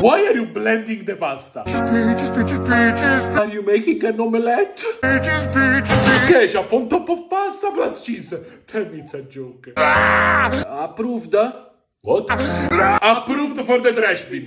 Why are you blending the pasta? Peaches, peaches, peaches, Are you making an omelette? peaches, peaches, peaches. Ketchup on top of pasta plus cheese. Tell me it's a joke. Approved? Da? What? Approved for the trash bin.